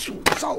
手招